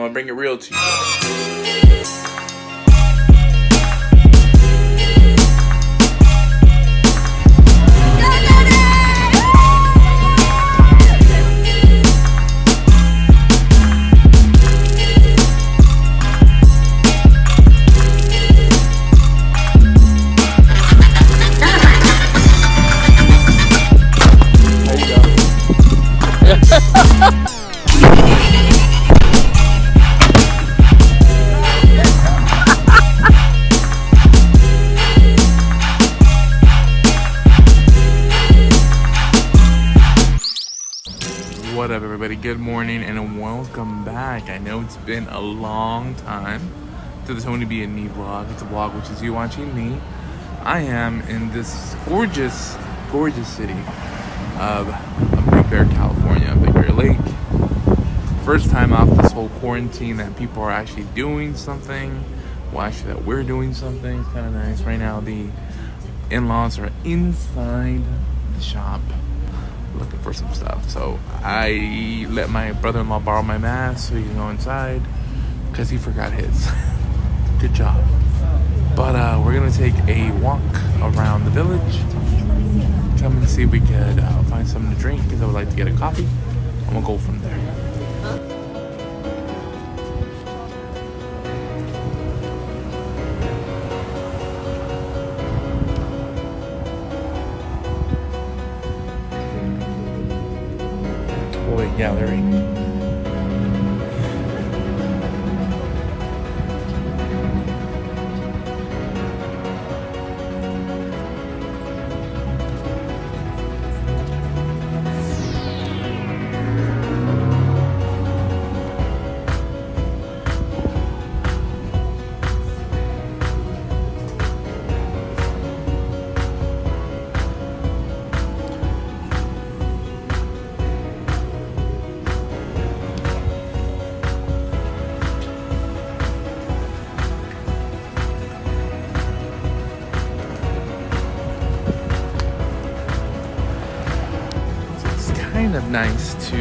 I'm gonna bring it real to you. Good morning and welcome back. I know it's been a long time to the Tony B and Me vlog. It's a vlog which is you watching me. I am in this gorgeous, gorgeous city of, Big Bear, California, Big Bear Lake. First time off this whole quarantine that people are actually doing something. Well, actually, that we're doing something. It's kind of nice. Right now, the in laws are inside the shop looking for some stuff. So I let my brother in law borrow my mask so he can go inside because he forgot his. Good job. But uh, we're gonna take a walk around the village. Come and see if we could uh, find something to drink because I would like to get a coffee. I'm gonna go from there. Toy gallery. Kind of nice to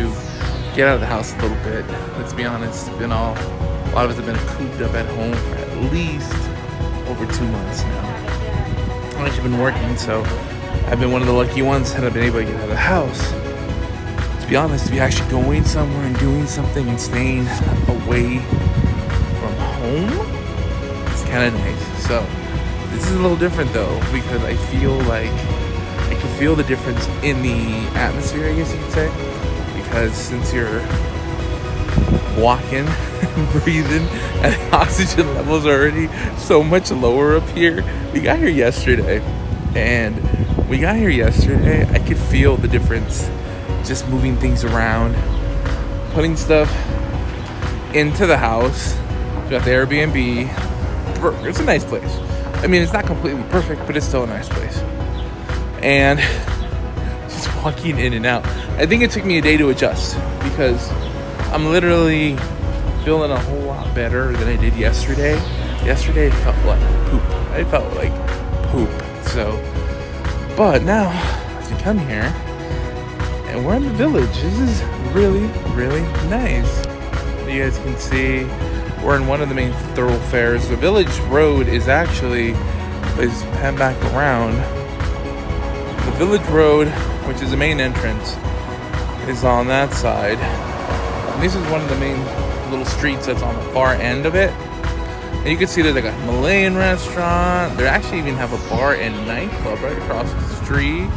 get out of the house a little bit. Let's be honest, been all a lot of us have been cooped up at home for at least over two months now. I've actually been working, so I've been one of the lucky ones that have been able to get out of the house. To be honest, to be actually going somewhere and doing something and staying away from home, it's kind of nice. So this is a little different though because I feel like I can feel the difference in the atmosphere, I guess you could say. Because since you're walking, breathing, and oxygen levels are already so much lower up here. We got here yesterday, and we got here yesterday. I could feel the difference just moving things around, putting stuff into the house. We got the Airbnb. It's a nice place. I mean, it's not completely perfect, but it's still a nice place and just walking in and out. I think it took me a day to adjust because I'm literally feeling a whole lot better than I did yesterday. Yesterday I felt like poop. I felt like poop. So, but now as we come here and we're in the village, this is really, really nice. You guys can see we're in one of the main thoroughfares. The village road is actually is pan back around village road, which is the main entrance, is on that side. And this is one of the main little streets that's on the far end of it. And you can see there's like a Malayan restaurant. They actually even have a bar and nightclub right across the street.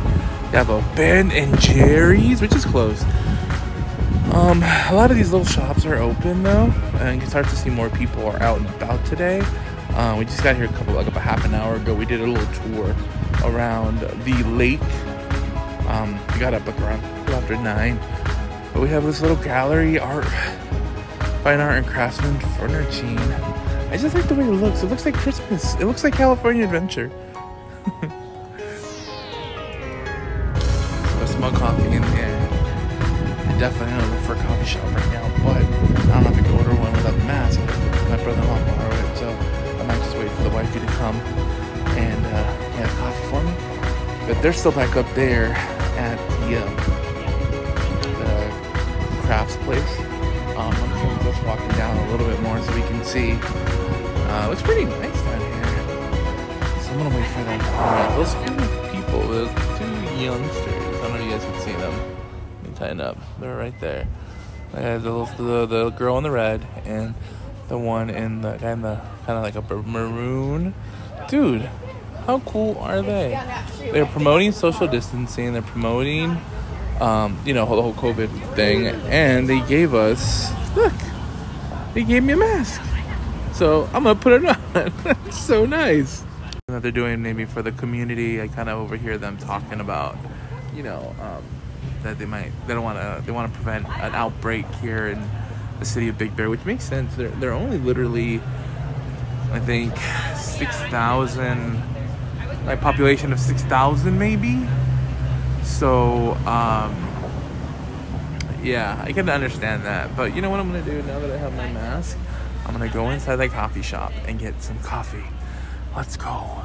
They have a Ben and Jerry's, which is closed. Um, a lot of these little shops are open though, and you can start to see more people are out and about today. Uh, we just got here a couple, like about half an hour ago. We did a little tour around the lake. Um, we got up like around after nine, but we have this little gallery, art, fine art and craftsman furniture. I just like the way it looks. It looks like Christmas. It looks like California Adventure. a small coffee in there. I definitely don't look for a coffee shop right now, but I don't know if I can order one without the mask. My brother-in-law borrowed it, so I might just wait for the wifey to come and uh, get a coffee for me. But they're still back up there at the, um, the crafts place. Um, I'm us walking down a little bit more so we can see. Uh, pretty nice down here. So I'm gonna wait for them. Alright, those people, those two youngsters. I don't know if you guys can see them. Let me tighten up. They're right there. Uh, the, the the girl in the red and the one in the kind of kind of like a maroon. Dude, how cool are they? They're promoting social distancing. They're promoting, um, you know, the whole COVID thing, and they gave us look. They gave me a mask, so I'm gonna put it on. That's so nice. That they're doing maybe for the community. I kind of overhear them talking about, you know. Um, that they might they don't want to they want to prevent an outbreak here in the city of Big Bear, which makes sense. They're they're only literally I think six thousand like population of six thousand maybe. So um, yeah, I can understand that. But you know what I'm gonna do now that I have my mask? I'm gonna go inside the coffee shop and get some coffee. Let's go.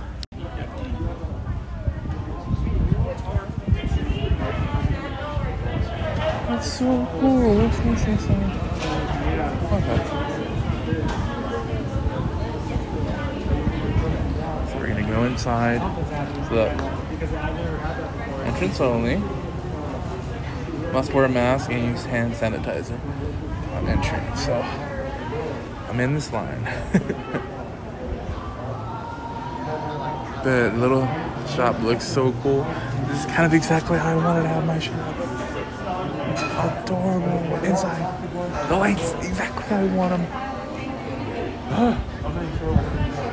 That's so cool. What's this inside? Okay. So Look. Entrance only. Must wear a mask and use hand sanitizer on entrance. So I'm in this line. the little shop looks so cool. This is kind of exactly how I wanted to have my shop adorable inside. The lights exactly how I want them.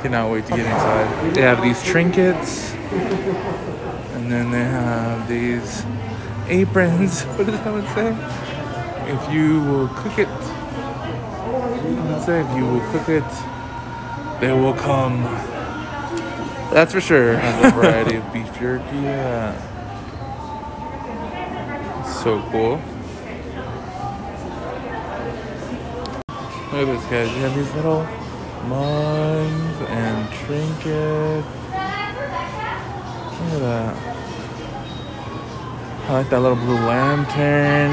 Cannot wait to get inside. They have these trinkets, and then they have these aprons. What does that one say? If you will cook it, let's say if you will cook it, they will come. That's for sure. Has a variety of beef jerky. Yeah. So cool. Look at this, guys. You have these little mugs and trinkets. Look at that. I like that little blue lantern.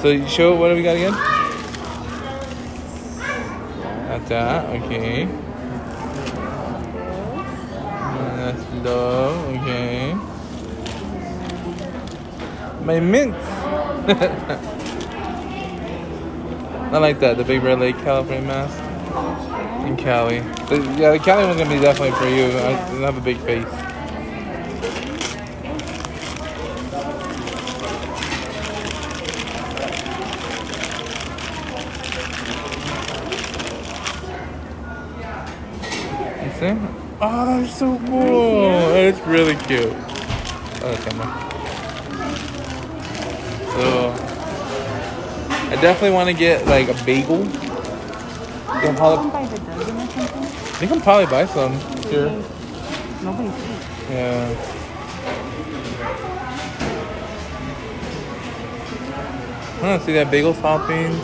So you show what do we got again? Got that, okay. That's love, okay. My mint. I like that, the Big Red Lake California mask. In Cali. The, yeah, the Cali one's gonna be definitely for you. I have a big face. see? Oh, that is so cool. It's really cute. Oh, I definitely want to get like a bagel. You can probably, you can probably buy some here. Nobody Yeah. I don't see that bagel toppings.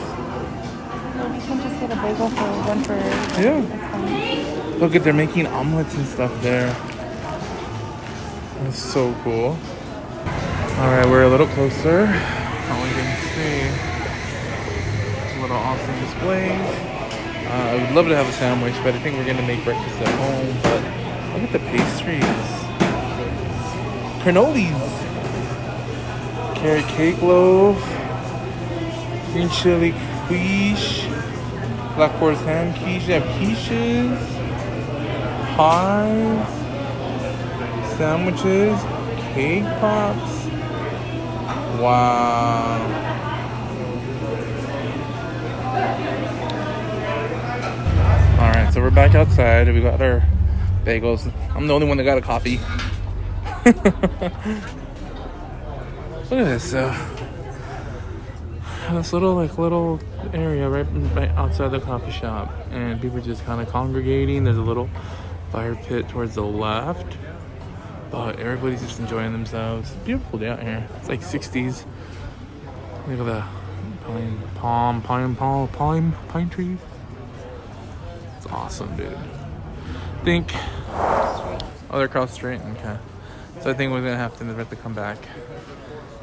You can just get a bagel for one for. Yeah. Look at they're making omelets and stuff there. That's so cool. All right, we're a little closer. We can see. Little awesome displays. Uh, I would love to have a sandwich, but I think we're gonna make breakfast at home. But look at the pastries. Cannolis. Carrot cake loaf. Green chili quiche. Black forest ham quiche. They have quiches. Pies. Sandwiches. Cake pops. Wow. So we're back outside. We got our bagels. I'm the only one that got a coffee. Look at this. Uh, this little like little area right, right outside the coffee shop, and people are just kind of congregating. There's a little fire pit towards the left, but everybody's just enjoying themselves. It's beautiful day out here. It's like 60s. Look at the pine, palm, pine, palm, pine, pine trees. Awesome, dude. I Think. Oh, they're across the street. Okay. So I think we're gonna have to have to come back.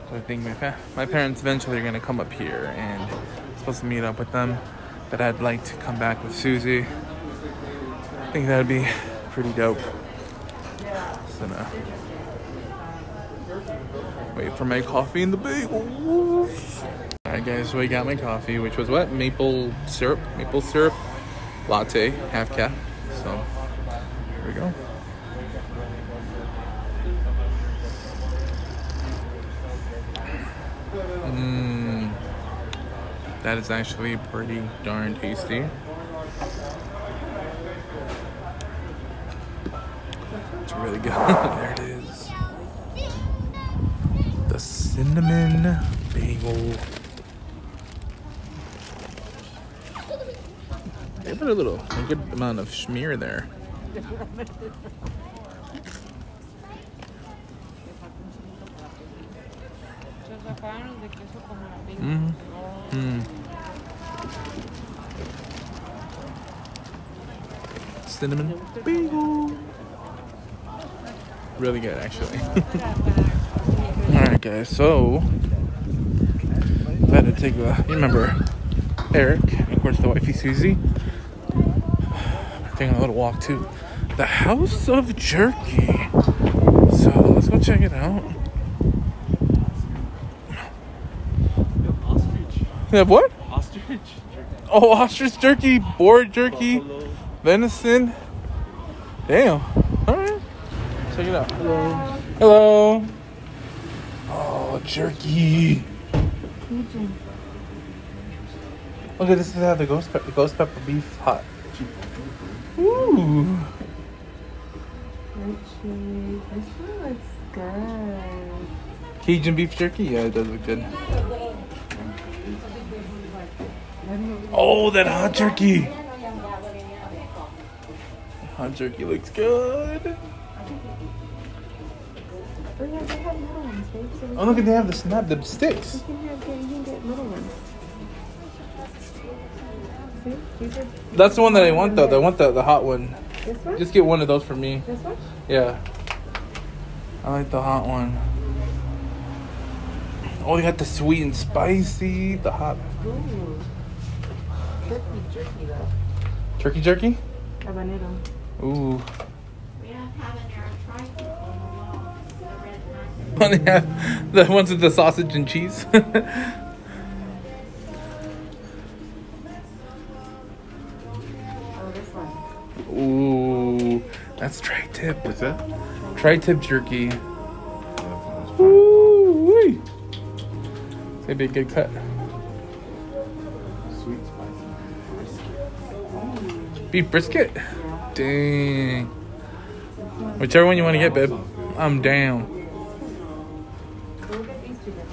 So I think my fa- my parents eventually are gonna come up here and supposed to meet up with them. But I'd like to come back with Susie. I think that'd be pretty dope. So now, wait for my coffee and the bagels. Alright guys, so I got my coffee, which was what? Maple syrup, maple syrup latte, half caf. So here we go. Mmm. That is actually pretty darn tasty. It's really good. there it is. The cinnamon bagel. A little, a good amount of smear there. Mm. Mm. Cinnamon bagel. Really good, actually. Alright, guys, so I had to take a. You remember Eric, of course, the wifey Susie. Taking a little walk to the House of Jerky. So let's go check it out. Ostrich. You have what? Ostrich. Oh, ostrich jerky, boar jerky, Buffalo. venison. Damn. All right. Check it out. Hello. Hello. Oh, jerky. Look at this is how the ghost pepper, ghost pepper beef hot. Ooh. Richie, this one looks good. Cajun beef jerky? Yeah, it does look good. Oh, that hot jerky. Hot jerky looks good. Oh yeah, they have little ones, babe. So we Oh, look at they have the snap, the sticks. you can have, you can get little ones. See, these are That's the one that I want though. I want the, the hot one. this one. Just get one of those for me. this one. Yeah. I like the hot one. Oh, they got the sweet and spicy, the hot Ooh. Turkey, jerky though. turkey jerky. Habanero. Ooh. We don't have an air trike on the wall. The red one. They have the ones with the sausage and cheese. That's tri-tip. What's that? Tri-tip jerky. Ooh, gonna be a good cut. Sweet spicy. Beef brisket. Dang. Whichever one you want to get, babe. I'm down. We'll get these two then.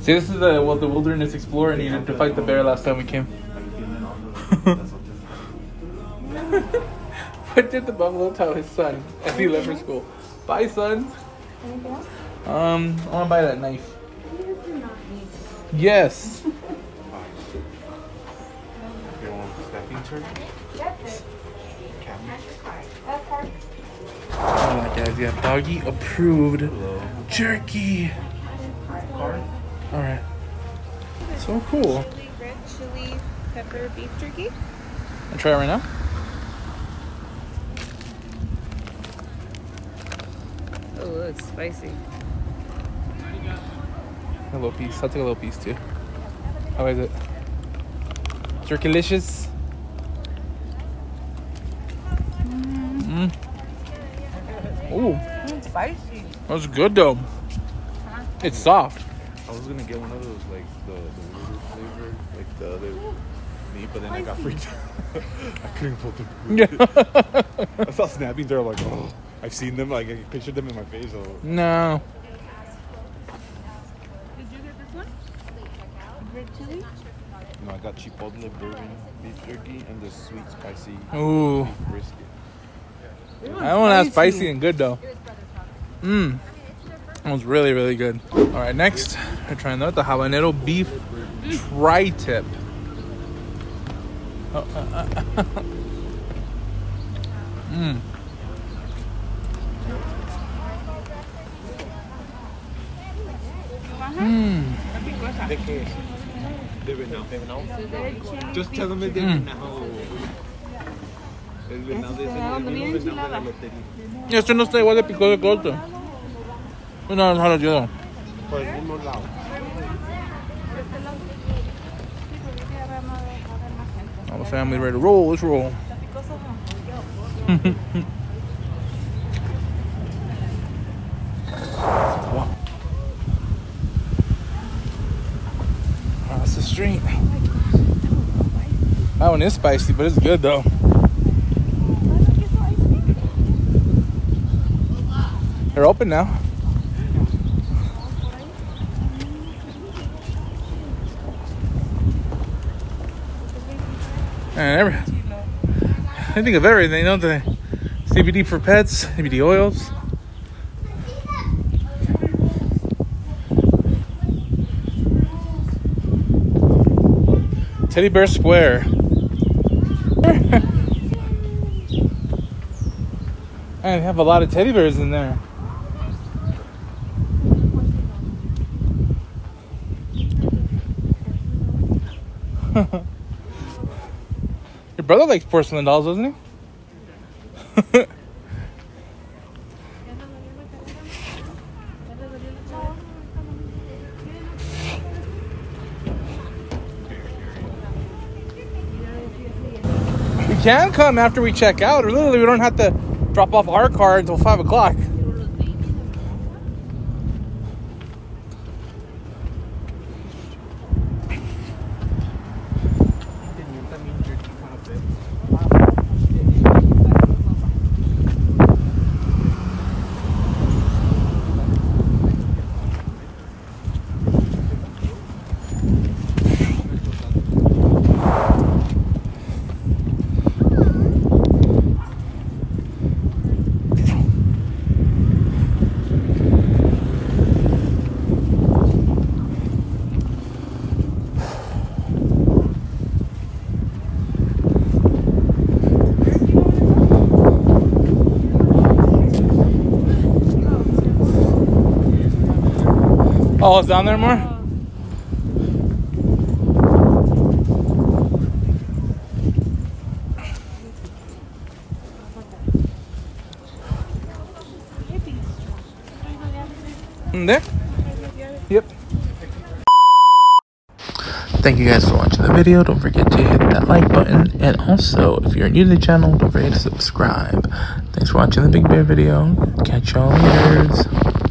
See, this is the well, the wilderness explorer needed to fight the bear last time we came. What did the buffalo tell his son as he left for school? Bye, son. Um, I want to buy that knife. You do not need it. Yes. You want stepping turkey? That's it. Cabbage? That's hard. Alright, guys, yeah, doggy approved Hello. jerky. Alright. So cool. Chili, red chili, pepper, beef jerky. I try it right now. It's spicy. A little piece. I'll take a little piece too. How is it? Jerkylicious. Mm. Ooh, It's spicy. that's good though. It's soft. I was gonna get one of those, like the, the flavor, like the other meat, but then I got freaked out. I couldn't pull through. Yeah. I saw snapping there, like, oh, I've seen them, like, I pictured them in my face. So. no. Did you get this one? Red chili? No, I got chipotle bourbon beef jerky and the sweet spicy Ooh. beef brisket. I don't want that spicy and good though. Mmm. That was really, really good. All right, next we're trying out the habanero beef tri-tip. Oh, uh, uh, Mmm. ¿De qué es? De venado. ¿De venado? Just tell them it's de Mm. venado. El venado es el, el mismo venado de la lotería. Esto no está igual de picado que otro. No, no, no, yo no. Por el mismo lado. All the family ready to roll. Let's roll. Wow. Across the street. That one is spicy, but it's good though. They're open now. And every, I think of everything, don't they? CBD for pets, CBD oils. Teddy Bear Square. I have a lot of teddy bears in there. Your brother likes porcelain dolls, doesn't he? can come after we check out, or literally we don't have to drop off our car until five o'clock. Oh, it's down there more? In there? Yep. Thank you guys for watching the video. Don't forget to hit that like button. And also, if you're new to the channel, don't forget to subscribe. Thanks for watching the Big Bear video. Catch y'all later.